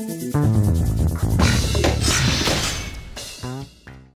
あっ。